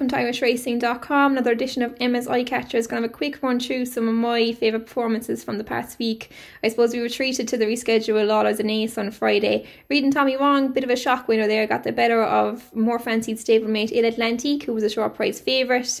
welcome to IrishRacing.com. Another edition of Emma's Eye Catchers. Going to have a quick run through some of my favourite performances from the past week. I suppose we were treated to the reschedule Lawlor's of Naas on Friday. Readin Tommy Wrong, bit of a shock winner there, got the better of more fancied stablemate Il Atlantique, who was a short price favourite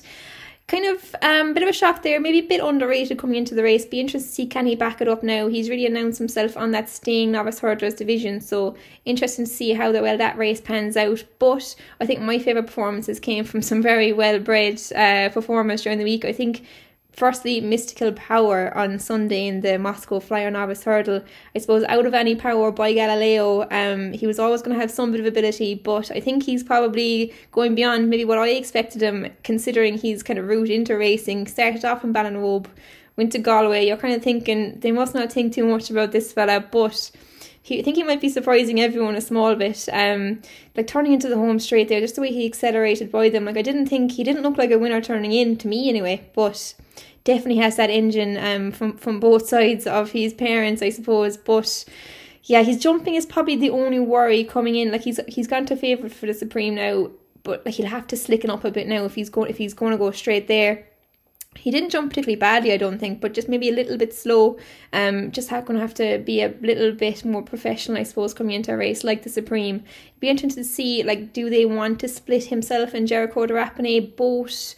kind of um bit of a shock there, maybe a bit underrated coming into the race. Be interested to see can he back it up now. He's really announced himself on that staying novice hurdlers division, so interesting to see how well that race pans out. But I think my favourite performances came from some very well bred uh, performers during the week. I think firstly mystical power on Sunday in the Moscow Flyer Novice Hurdle. I suppose out of Annie Power by Galileo, um, he was always going to have some bit of ability, but I think he's probably going beyond maybe what I expected him, considering he's kind of route into racing. Started off in Ballinrobe, went to Galway. You're kind of thinking they must not think too much about this fella, but. He, I think he might be surprising everyone a small bit. Um, like turning into the home straight there, just the way he accelerated by them. Like I didn't think he didn't look like a winner turning in to me anyway, but definitely has that engine um, from, from both sides of his parents, I suppose. But yeah, his jumping is probably the only worry coming in. Like he's he's gone to favourite for the Supreme now, but like he'll have to slicken up a bit now if he's going if he's going to go straight there. He didn't jump particularly badly, I don't think, but just maybe a little bit slow. Um, just going to have to be a little bit more professional, I suppose, coming into a race like the Supreme. It'd be interesting to see, like, do they want to split himself and Jeriko du Reponet both?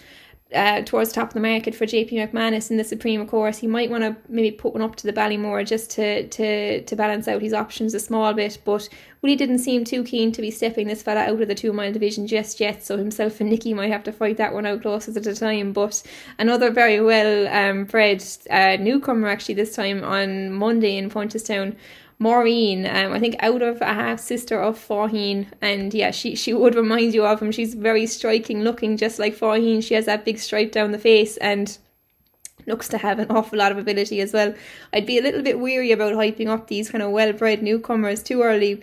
Uh, towards the top of the market for JP McManus in the Supreme course, he might want to maybe put one up to the Ballymore just to, to, to balance out his options a small bit. But Willie didn't seem too keen to be stepping this fella out of the two mile division just yet, so himself and Nicky might have to fight that one out closer to the time. But another very well um, bred uh, newcomer actually this time on Monday in Punchestown Maureen, um, I think out of a half sister of Faugheen, and yeah, she she would remind you of him. She's very striking looking, just like Faugheen. She has that big stripe down the face and looks to have an awful lot of ability as well. I'd be a little bit weary about hyping up these kind of well bred newcomers too early,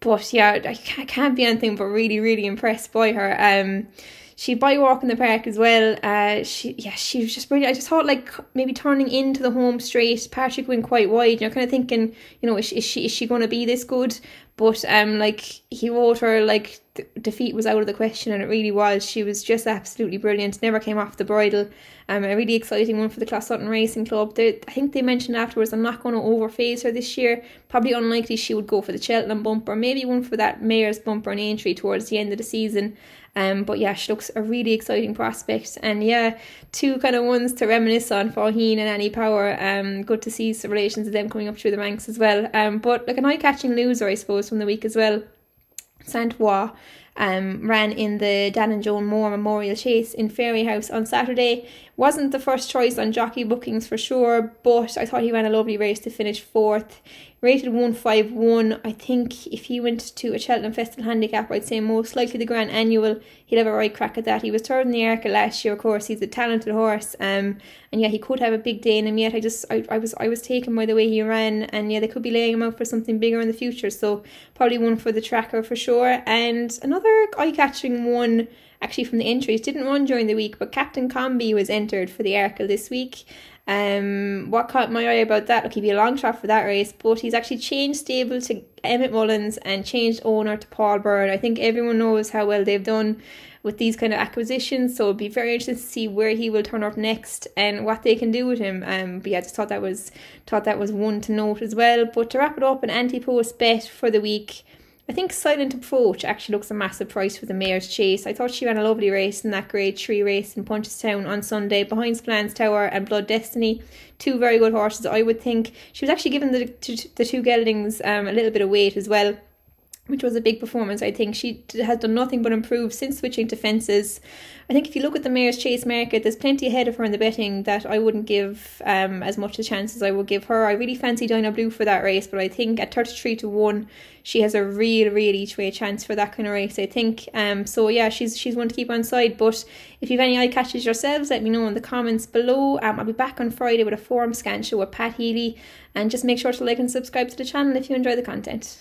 but yeah, I can't be anything but really really impressed by her. Um, she by walk in the park as well. Uh, she yeah, she was just brilliant. I just thought like maybe turning into the home straight. Patrick went quite wide. You're kind of thinking, you know, is, is she is she going to be this good? But um, like he wrote her like th- defeat was out of the question, and it really was. She was just absolutely brilliant. Never came off the bridle. Um, a really exciting one for the Closutton Racing Club. They, I think they mentioned afterwards, I'm not going to overphase her this year. Probably unlikely she would go for the Cheltenham bumper, maybe one for that Mares' bumper and entry towards the end of the season. Um, but yeah, she looks a really exciting prospect. And yeah, two kind of ones to reminisce on Faugheen and Annie Power. Um, good to see some relations of them coming up through the ranks as well. Um, but like an eye catching loser, I suppose, from the week as well. Saint Wa um, ran in the Dan and Joan Moore Memorial Chase in Fairyhouse on Saturday. Wasn't the first choice on jockey bookings for sure, but I thought he ran a lovely race to finish fourth. Rated 151. I think if he went to a Cheltenham Festival handicap, I'd say most likely the Grand Annual, he'd have a right crack at that. He was third in the Arkle last year, of course. He's a talented horse, um, and yeah, he could have a big day in him. Yet I just, I, I was, I was taken by the way he ran, and yeah, they could be laying him out for something bigger in the future. So probably one for the tracker for sure. And another eye-catching one actually from the entries. Didn't run during the week, but Captain Conby was entered for the Arkle this week. Um, what caught my eye about that? Look, he'd be a long shot for that race, but he's actually changed stable to Emmett Mullins and changed owner to Paul Byrne. I think everyone knows how well they've done with these kind of acquisitions, so it'd be very interesting to see where he will turn up next and what they can do with him. Um, but yeah, I just thought that was thought that was one to note as well. But to wrap it up, an anti-post bet for the week. I think Silent Approach actually looks a massive price for the Mares' Chase. I thought she ran a lovely race in that grade 3 race in Punchestown on Sunday behind Spillane Tower and Blood Destiny. Two very good horses, I would think. She was actually given the, the two geldings um, a little bit of weight as well which was a big performance. I think she has done nothing but improve since switching to fences. I think if you look at the Mares' Chase market, there's plenty ahead of her in the betting that I wouldn't give um, as much a chance as I would give her. I really fancy Dinoblue for that race, but I think at 33 to 1, she has a real, real each way chance for that kind of race, I think. Um, so yeah, she's she's one to keep on side. But if you've any eye catches yourselves, let me know in the comments below. Um, I'll be back on Friday with a forum scan show with Pat Healy. And just make sure to like and subscribe to the channel if you enjoy the content.